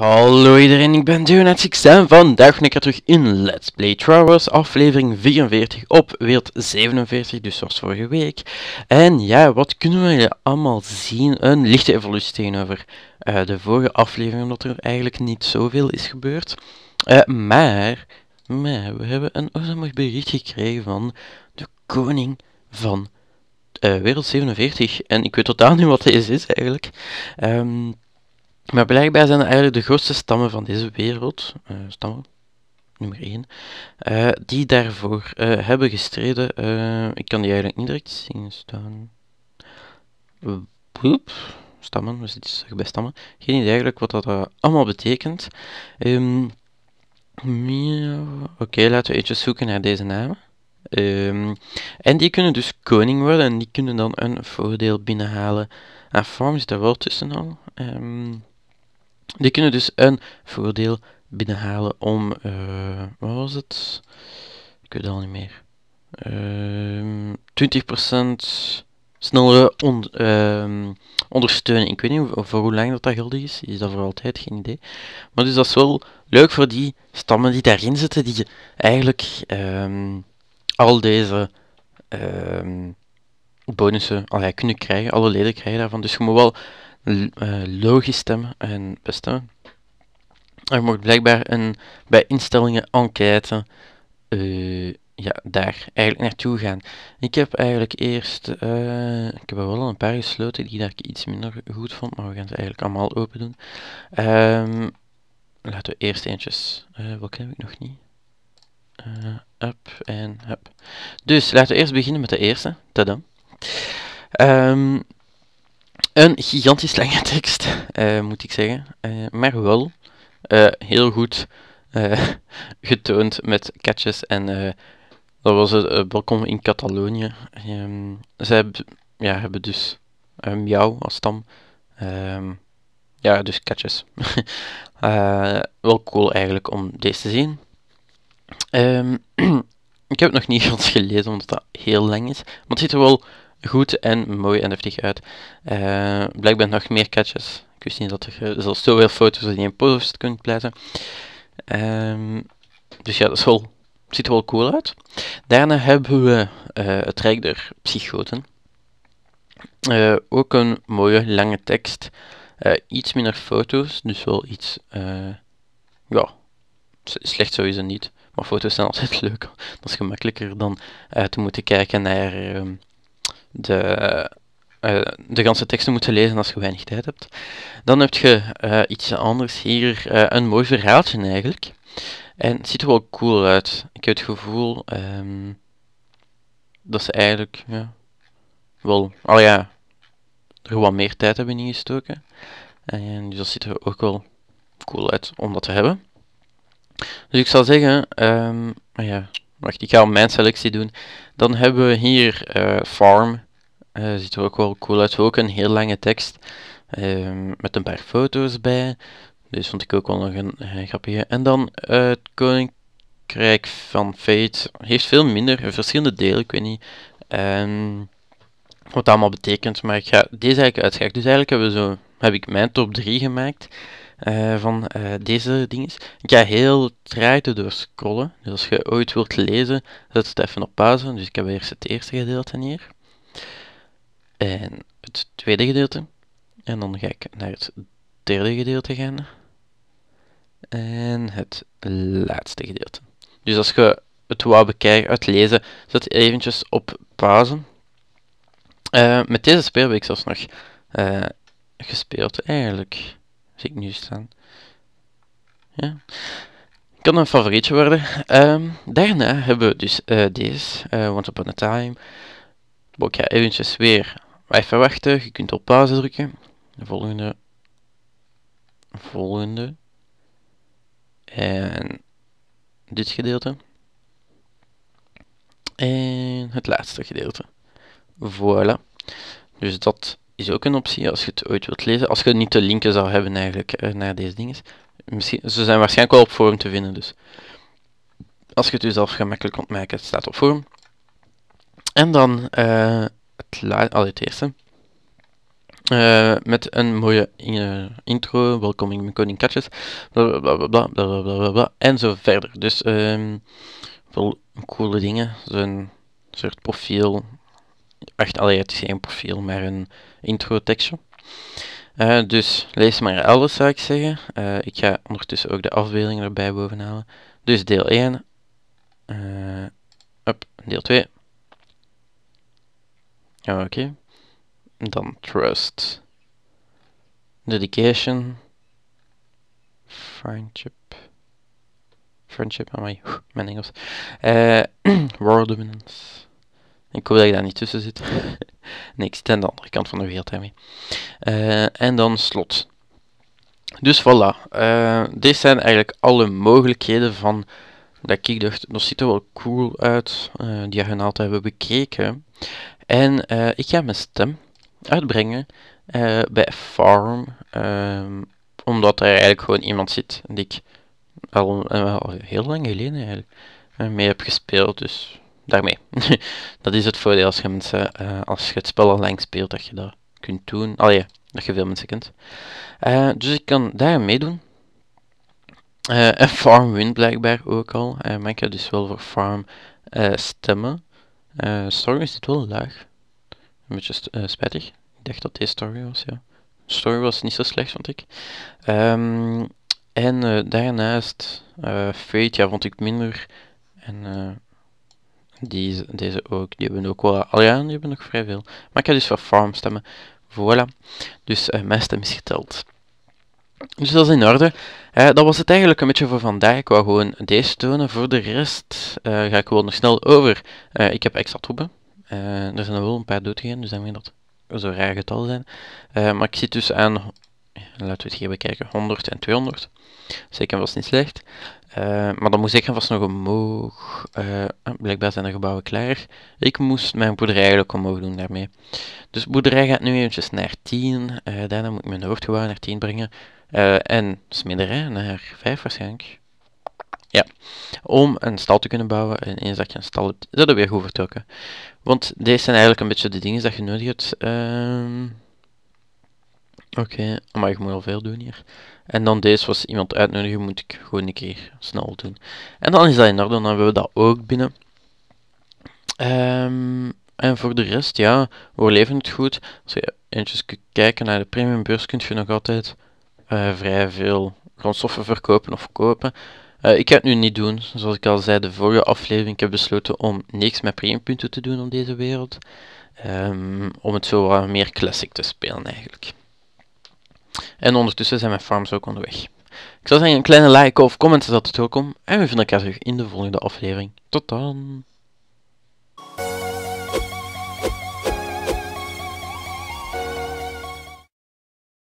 Hallo iedereen, ik ben Dionetix en vandaag ben ik er terug in Let's Play Towers, aflevering 44 op wereld 47, dus zoals vorige week. En ja, wat kunnen we allemaal zien? Een lichte evolutie tegenover uh, de vorige aflevering, omdat er eigenlijk niet zoveel is gebeurd. Uh, maar, maar, we hebben een mooi bericht gekregen van de koning van uh, wereld 47. En ik weet totaal niet wat deze is eigenlijk. Um, maar blijkbaar zijn eigenlijk de grootste stammen van deze wereld, uh, stammen, nummer 1, uh, eh, die daarvoor uh, hebben gestreden. ik kan die eigenlijk niet direct zien staan. Boep. Stammen, we zitten bij stammen. Geen idee eigenlijk wat dat allemaal betekent. Um, Oké, laten we even zoeken naar deze namen. Um, en die kunnen dus koning worden en die kunnen dan een voordeel binnenhalen. En farm zit er wel tussen al. Um, die kunnen dus een voordeel binnenhalen om, uh, wat was het? Ik weet het al niet meer. Uh, ehm, 20% snellere on, uh, ondersteuning. Ik weet niet voor hoe lang dat, dat geldig is. Is dat voor altijd? Geen idee. Maar dus dat is wel leuk voor die stammen die daarin zitten, die eigenlijk um, al deze um, bonussen al kunnen krijgen. Alle leden krijgen daarvan. Dus je moet wel logisch stemmen en bestemmen. Er moet blijkbaar een, bij instellingen enquête uh, ja, daar eigenlijk naartoe gaan. Ik heb eigenlijk eerst, uh, ik heb wel een paar gesloten die daar iets minder goed vond, maar we gaan ze eigenlijk allemaal open doen. Um, laten we eerst eentjes, uh, welke heb ik nog niet? Up en up. Dus laten we eerst beginnen met de eerste. Tada. Um, een gigantisch lange tekst, uh, moet ik zeggen. Uh, maar wel uh, heel goed getoond met catches. En dat was het balkon in Catalonië. Um, ze hebben, ja, hebben dus jou als stam. Um, ja, dus catches. wel cool eigenlijk om deze te zien. Um, ik heb het nog niet eens gelezen, omdat dat heel lang is. Maar het ziet er wel goed en mooi en deftig uit. Uh, blijkbaar nog meer catches. Ik wist niet dat er, er zoveel foto's in één post kunt plaatsen. Um, dus ja, dat is wel, ziet er wel cool uit. Daarna hebben we uh, het Rijk der Psychoten. Ook een mooie lange tekst. iets minder foto's, dus wel iets. ja, slecht sowieso niet. Maar foto's zijn altijd leuk. Dat is gemakkelijker dan te moeten kijken naar ehm, de, uh, de ganse teksten moeten lezen als je weinig tijd hebt. Dan heb je uh, iets anders hier, uh, een mooi verhaaltje eigenlijk. En het ziet er wel cool uit. Ik heb het gevoel um, dat ze eigenlijk ja, wel, al ja, er wat meer tijd hebben ingestoken. En dus dat ziet er ook wel cool uit om dat te hebben. Dus ik zal zeggen, um, ja, wacht, ik ga mijn selectie doen. Dan hebben we hier uh, Farm. Uh, ziet er ook wel cool uit. Ook een heel lange tekst. Uh, met een paar foto's bij. Dus vond ik ook wel nog een uh, grappige. En dan het Koninkrijk van Fate. Heeft veel minder, verschillende delen, ik weet niet. Um, wat het allemaal betekent. Maar ik ga deze eigenlijk uitschakelen. Dus eigenlijk hebben we zo, heb ik mijn top 3 gemaakt. Uh, van uh, deze dingen. Ik ga heel traag door scrollen. Dus als je ooit wilt lezen, zet het even op pauze. Dus ik heb eerst het eerste gedeelte hier. En het tweede gedeelte. En dan ga ik naar het derde gedeelte gaan. En het laatste gedeelte. Dus als je het wou bekijken, uitlezen, zet eventjes op pauze. Uh, met deze speel heb ik zelfs nog gespeeld eigenlijk ik nu staan. Ja. Kan een favorietje worden. Um, daarna hebben we dus uh, deze, uh, Once Upon a Time. Ik ga eventjes weer even wachten. Je kunt op pauze drukken. De volgende. Volgende. En dit gedeelte. En het laatste gedeelte. Voilà. Dus dat is ook een optie als je het ooit wilt lezen. Als je niet de linken zou hebben eigenlijk eh, naar deze dingen. Misschien, ze zijn waarschijnlijk wel op forum te vinden, dus als je het jezelf gemakkelijk kunt het staat op forum. En dan uh, het, het eerste. Uh, met een mooie intro, welkom in mijn koning Katjes, blablabla, blablabla, en zo verder. Dus um, coole dingen, zo'n soort profiel, echt, allee, het is geen profiel, maar een intro tekstje. Uh, dus lees maar alles zou ik zeggen. ik ga ondertussen ook de afbeeldingen erbij bovenhalen. Dus deel 1, up, deel 2. Oké. Dan trust. Dedication. Friendship. Friendship, amai, mijn Engels. World Dominance. Ik hoop dat je daar niet tussen zit. nee, ik zit aan de andere kant van de wereld daarmee. Uh, en dan slot. Dus voilà. Uh, dit zijn eigenlijk alle mogelijkheden van dat ik dacht, dat ziet er wel cool uit, uh, diagonaal te hebben bekeken. En ik ga mijn stem uitbrengen bij Farm. Um, omdat er eigenlijk gewoon iemand zit die ik al, al heel lang geleden eigenlijk mee heb gespeeld. Dus daarmee. dat is het voordeel als je, mensen, als je het spel al lang speelt, dat je dat kunt doen. Allee, dat je veel mensen kent. dus ik kan daar meedoen. en Farm win blijkbaar ook al. maar ik dus wel voor Farm stemmen. Storm is dit wel laag. Een beetje spijtig. Ik dacht dat deze story was, ja. Story was niet zo slecht, vond ik. Um, en daarnaast, Fate, ja, vond ik minder. En uh, die, deze ook, die hebben ook wel, al ja, die hebben nog vrij veel. Maar ik ga dus voor Farm stemmen. Voilà. Dus mijn stem is geteld. Dus dat is in orde. Uh, dat was het eigenlijk een beetje voor vandaag. Ik wou gewoon deze tonen. Voor de rest uh, ga ik gewoon nog snel over. Uh, ik heb extra troepen. er zijn er wel een paar doodgegaan, dus dan weet dat zo'n raar getal zijn. Uh, maar ik zit dus aan, laten we het hier bekijken, 100 en 200. Zeker was niet slecht. Uh, maar dan moet ik vast nog omhoog. Uh, blijkbaar zijn de gebouwen klaar. Ik moest mijn boerderij eigenlijk omhoog doen daarmee. Dus boerderij gaat nu eventjes naar 10. daarna moet ik mijn hoofdgebouw naar 10 brengen. en smederij naar 5 waarschijnlijk. Ja, om een stal te kunnen bouwen en eens dat je een stal hebt, is weer goed vertrokken. Want deze zijn eigenlijk een beetje de dingen dat je nodig hebt. Uh, Oké, maar ik moet al veel doen hier. En dan deze was iemand uitnodigen, moet ik gewoon een keer snel doen. En dan is dat in orde, dan hebben we dat ook binnen. Um, en voor de rest, ja, we leven het goed. Als je eentjes kijken naar de premiumbeurs, kun je nog altijd uh, vrij veel grondstoffen verkopen of kopen. Uh, ik ga het nu niet doen. Zoals ik al zei, de vorige aflevering, ik heb besloten om niks met premiumpunten te doen op deze wereld. Um, om het zo wat meer classic te spelen eigenlijk. En ondertussen zijn mijn farms ook onderweg. Ik zou zeggen, een kleine like of comment is altijd welkom. En we vinden elkaar terug in de volgende aflevering. Tot dan!